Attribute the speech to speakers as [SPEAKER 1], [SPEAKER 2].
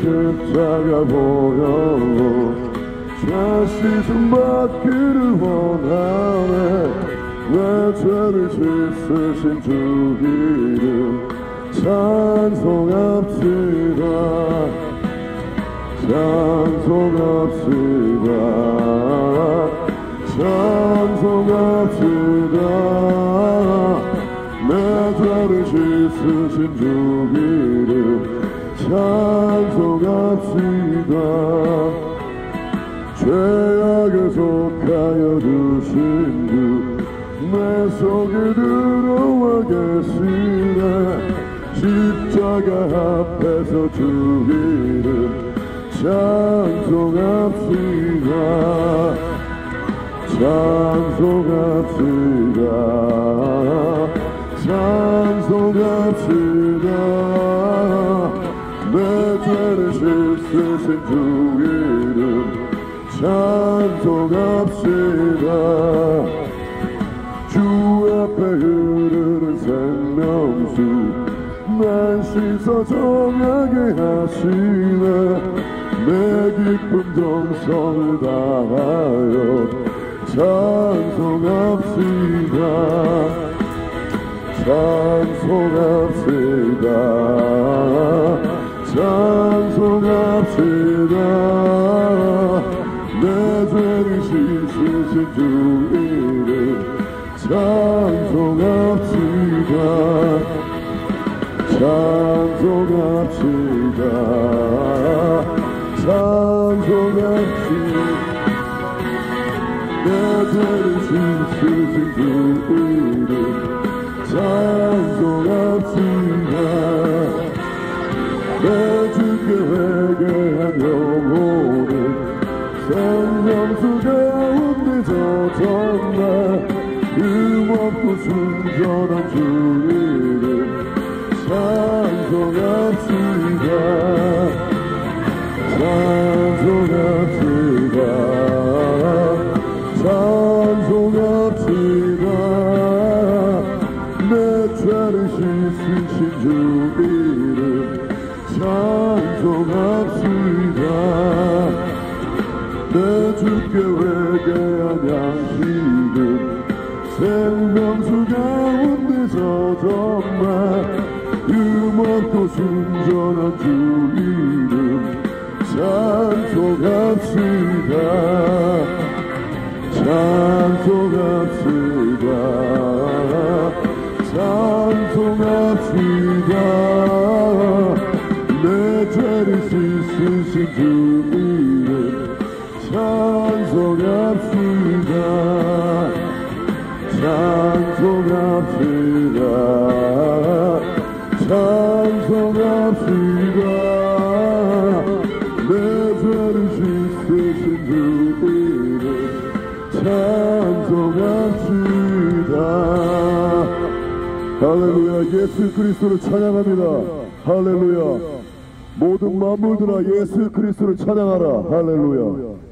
[SPEAKER 1] 십자가 보여 죄시좀 받기를 원하네 내 죄를 씻으신 주 이름 찬송합시다 찬송합시다 찬송합시다 내 죄를 씻으신 주 이름 찬 송합시다. 죄악에 속하여 두신 주 내 속에 들어와 계시네 십자가 앞에서 주 이름 찬송합시다. 찬송합시다 씻으신 주 이름 찬송합시다. 주 앞에 흐르는 생명수 날 씻어 정하게 하시네. 내 기쁨 정성을 다하여 찬송합시다. 찬송합시다 씻으신 주 이름 찬송합시다 찬송합시다 찬송합시다 내 죄를 씻으신 주 이름 찬송합 명수 가운데 젖었나 흠없고 순전한 주 이름 찬송합시다. 찬송합시다. 찬송합시다 내 죄를 씻으신 주 이름 찬송합시다. 내 주께 회개한 양식은 생명수 가운데 젖었나 흠없고 순전한 주 이름 찬송합시다. 찬송합시다. 찬송합시다. 내 죄를 씻으신 주 이름 찬송합시다. 찬송합시다. 찬송합시다. 내 죄를 씻으신 주 이름 찬송합시다. 할렐루야 예수 그리스도를 찬양합니다. 할렐루야. 모든 만물들아 예수 그리스도를 찬양하라. 할렐루야